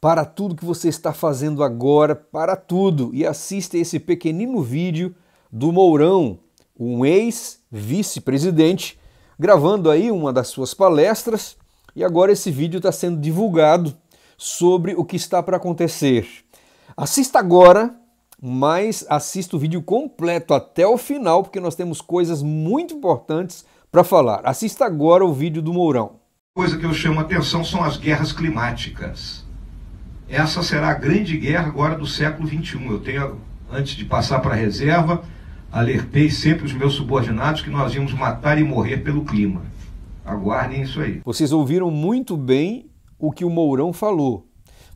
para tudo que você está fazendo agora, para tudo, e assista esse pequenino vídeo do Mourão, um ex-vice-presidente, gravando aí uma das suas palestras, e agora esse vídeo está sendo divulgado sobre o que está para acontecer. Assista agora, mas assista o vídeo completo até o final, porque nós temos coisas muito importantes para falar. Assista agora o vídeo do Mourão. Coisa que eu chamo atenção são as guerras climáticas. Essa será a grande guerra agora do século XXI. Eu tenho, antes de passar para a reserva, alertei sempre os meus subordinados que nós íamos matar e morrer pelo clima. Aguardem isso aí. Vocês ouviram muito bem o que o Mourão falou.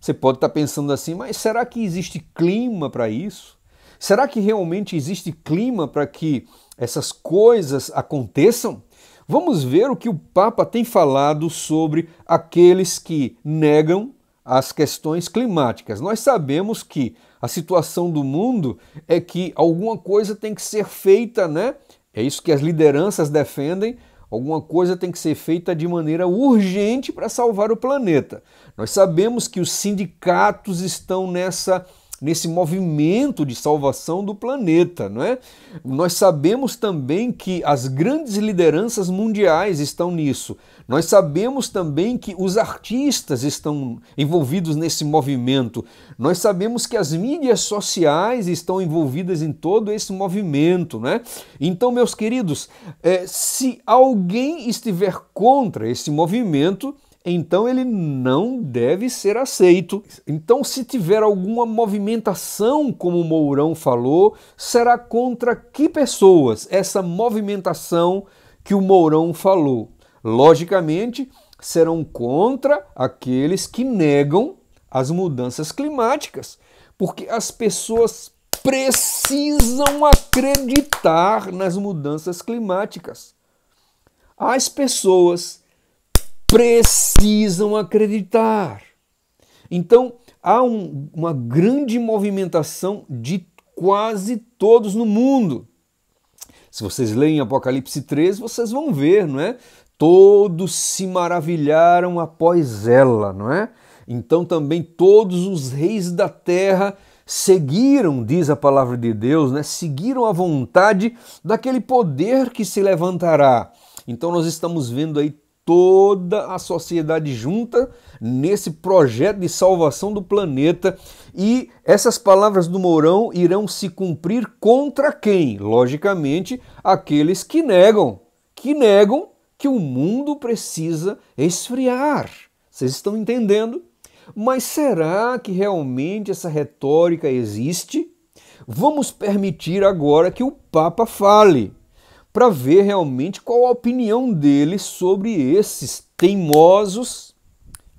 Você pode estar pensando assim, mas será que existe clima para isso? Será que realmente existe clima para que essas coisas aconteçam? Vamos ver o que o Papa tem falado sobre aqueles que negam as questões climáticas. Nós sabemos que a situação do mundo é que alguma coisa tem que ser feita, né? É isso que as lideranças defendem Alguma coisa tem que ser feita de maneira urgente para salvar o planeta. Nós sabemos que os sindicatos estão nessa nesse movimento de salvação do planeta, não é? Nós sabemos também que as grandes lideranças mundiais estão nisso. Nós sabemos também que os artistas estão envolvidos nesse movimento. Nós sabemos que as mídias sociais estão envolvidas em todo esse movimento, né? Então, meus queridos, é, se alguém estiver contra esse movimento, então ele não deve ser aceito. Então, se tiver alguma movimentação, como o Mourão falou, será contra que pessoas essa movimentação que o Mourão falou? Logicamente, serão contra aqueles que negam as mudanças climáticas, porque as pessoas precisam acreditar nas mudanças climáticas. As pessoas precisam acreditar. Então, há um, uma grande movimentação de quase todos no mundo. Se vocês leem Apocalipse 13, vocês vão ver, não é? Todos se maravilharam após ela, não é? Então também todos os reis da terra seguiram, diz a palavra de Deus, né? Seguiram a vontade daquele poder que se levantará. Então nós estamos vendo aí toda a sociedade junta nesse projeto de salvação do planeta e essas palavras do Mourão irão se cumprir contra quem? Logicamente, aqueles que negam, que negam que o mundo precisa esfriar. Vocês estão entendendo? Mas será que realmente essa retórica existe? Vamos permitir agora que o Papa fale para ver realmente qual a opinião dele sobre esses teimosos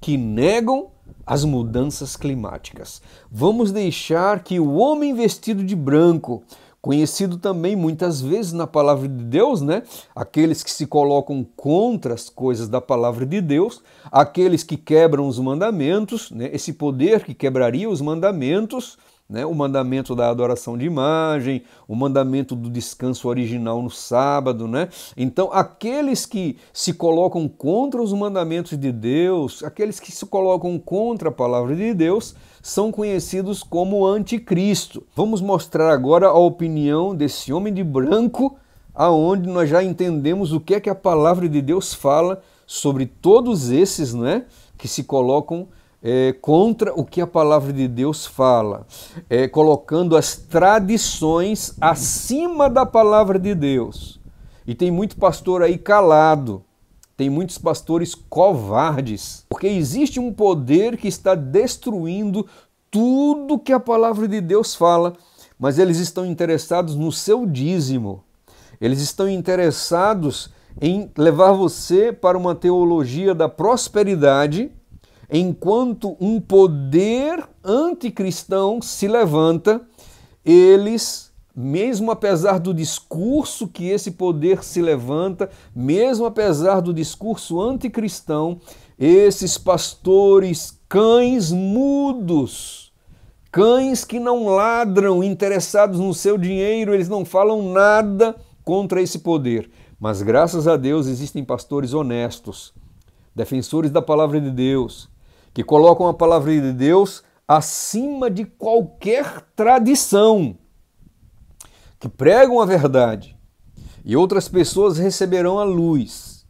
que negam as mudanças climáticas. Vamos deixar que o homem vestido de branco, conhecido também muitas vezes na palavra de Deus, né? Aqueles que se colocam contra as coisas da palavra de Deus, aqueles que quebram os mandamentos, né? Esse poder que quebraria os mandamentos, né? o mandamento da adoração de imagem, o mandamento do descanso original no sábado. Né? Então, aqueles que se colocam contra os mandamentos de Deus, aqueles que se colocam contra a palavra de Deus, são conhecidos como anticristo. Vamos mostrar agora a opinião desse homem de branco, aonde nós já entendemos o que é que a palavra de Deus fala sobre todos esses né, que se colocam é, contra o que a palavra de Deus fala, é, colocando as tradições acima da palavra de Deus. E tem muito pastor aí calado, tem muitos pastores covardes, porque existe um poder que está destruindo tudo que a palavra de Deus fala, mas eles estão interessados no seu dízimo, eles estão interessados em levar você para uma teologia da prosperidade enquanto um poder anticristão se levanta, eles, mesmo apesar do discurso que esse poder se levanta, mesmo apesar do discurso anticristão, esses pastores cães mudos, cães que não ladram, interessados no seu dinheiro, eles não falam nada contra esse poder. Mas graças a Deus existem pastores honestos, defensores da palavra de Deus, que colocam a palavra de Deus acima de qualquer tradição, que pregam a verdade, e outras pessoas receberão a luz,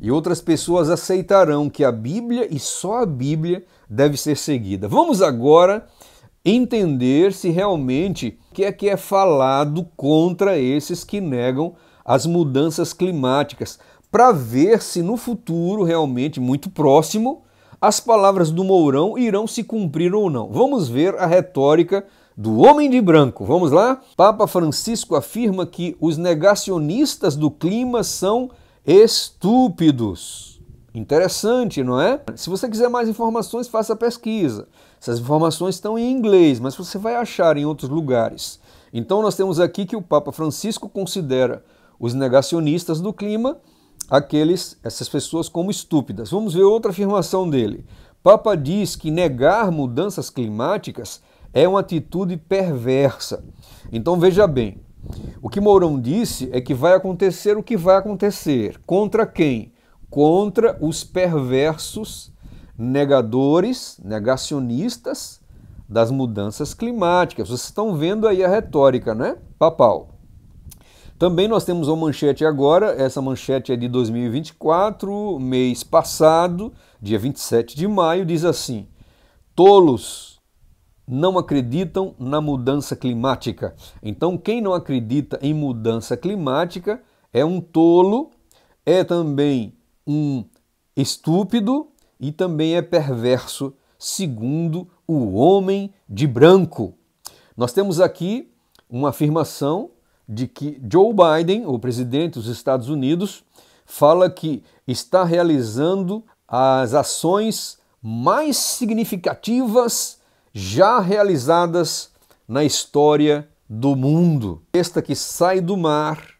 e outras pessoas aceitarão que a Bíblia e só a Bíblia deve ser seguida. Vamos agora entender se realmente o que é que é falado contra esses que negam as mudanças climáticas, para ver se no futuro, realmente muito próximo, as palavras do Mourão irão se cumprir ou não. Vamos ver a retórica do homem de branco. Vamos lá? Papa Francisco afirma que os negacionistas do clima são estúpidos. Interessante, não é? Se você quiser mais informações, faça a pesquisa. Essas informações estão em inglês, mas você vai achar em outros lugares. Então nós temos aqui que o Papa Francisco considera os negacionistas do clima aqueles essas pessoas como estúpidas. Vamos ver outra afirmação dele. Papa diz que negar mudanças climáticas é uma atitude perversa. Então veja bem, o que Mourão disse é que vai acontecer o que vai acontecer. Contra quem? contra os perversos negadores, negacionistas das mudanças climáticas. Vocês estão vendo aí a retórica, né? Papal. Também nós temos uma manchete agora, essa manchete é de 2024, mês passado, dia 27 de maio, diz assim: Tolos não acreditam na mudança climática. Então, quem não acredita em mudança climática é um tolo, é também um estúpido e também é perverso, segundo o homem de branco. Nós temos aqui uma afirmação de que Joe Biden, o presidente dos Estados Unidos, fala que está realizando as ações mais significativas já realizadas na história do mundo. Esta que sai do mar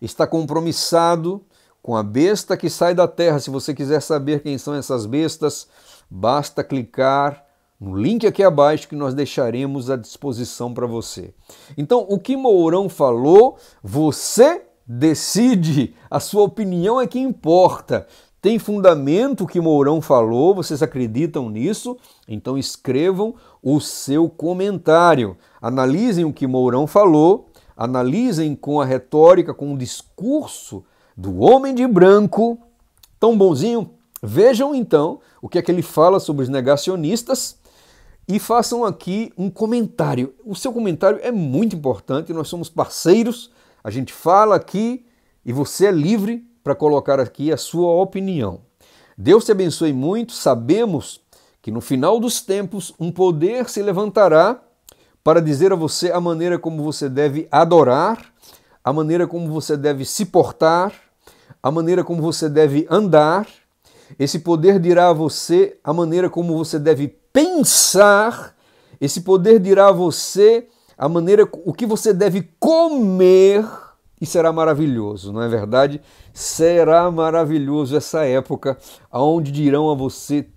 está compromissado com a besta que sai da terra. Se você quiser saber quem são essas bestas, basta clicar no link aqui abaixo que nós deixaremos à disposição para você. Então, o que Mourão falou, você decide. A sua opinião é que importa. Tem fundamento o que Mourão falou, vocês acreditam nisso? Então escrevam o seu comentário. Analisem o que Mourão falou, analisem com a retórica, com o discurso do homem de branco, tão bonzinho. Vejam então o que é que ele fala sobre os negacionistas e façam aqui um comentário. O seu comentário é muito importante, nós somos parceiros, a gente fala aqui e você é livre para colocar aqui a sua opinião. Deus te abençoe muito. Sabemos que no final dos tempos um poder se levantará para dizer a você a maneira como você deve adorar, a maneira como você deve se portar, a maneira como você deve andar. Esse poder dirá a você a maneira como você deve pensar. Esse poder dirá a você a maneira o que você deve comer e será maravilhoso, não é verdade? Será maravilhoso essa época onde dirão a você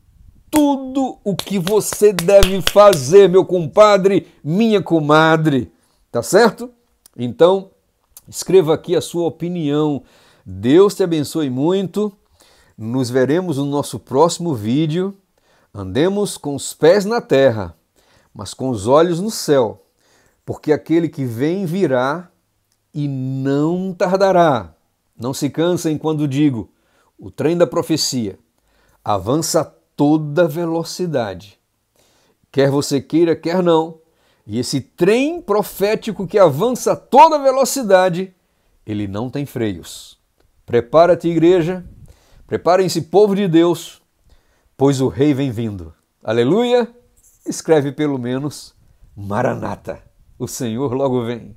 tudo o que você deve fazer, meu compadre, minha comadre, tá certo? Então, escreva aqui a sua opinião Deus te abençoe muito. Nos veremos no nosso próximo vídeo. Andemos com os pés na terra, mas com os olhos no céu, porque aquele que vem virá e não tardará. Não se cansem quando digo: o trem da profecia avança a toda velocidade. Quer você queira, quer não. E esse trem profético que avança a toda velocidade, ele não tem freios. Prepara-te, igreja, preparem-se, povo de Deus, pois o Rei vem vindo. Aleluia! Escreve pelo menos Maranata, o Senhor logo vem.